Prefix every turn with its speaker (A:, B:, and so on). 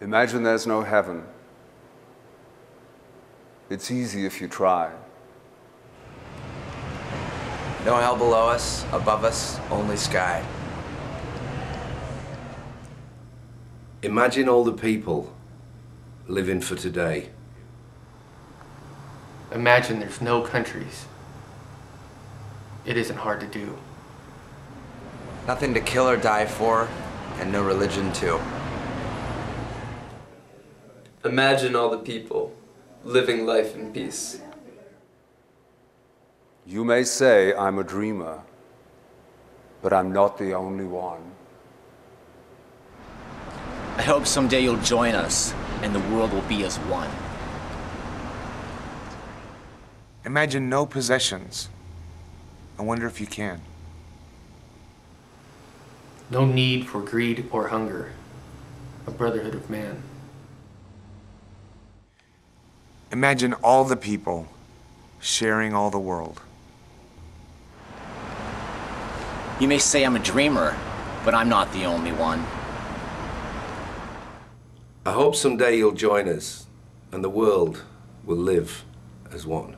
A: Imagine there's no heaven. It's easy if you try.
B: No hell below us, above us, only sky.
C: Imagine all the people living for today.
D: Imagine there's no countries. It isn't hard to do.
B: Nothing to kill or die for, and no religion too.
E: Imagine all the people living life in peace.
A: You may say I'm a dreamer, but I'm not the only one.
F: I hope someday you'll join us and the world will be as one.
G: Imagine no possessions. I wonder if you can.
D: No need for greed or hunger. A brotherhood of man.
G: Imagine all the people sharing all the world.
F: You may say I'm a dreamer, but I'm not the only one.
C: I hope someday you'll join us and the world will live as one.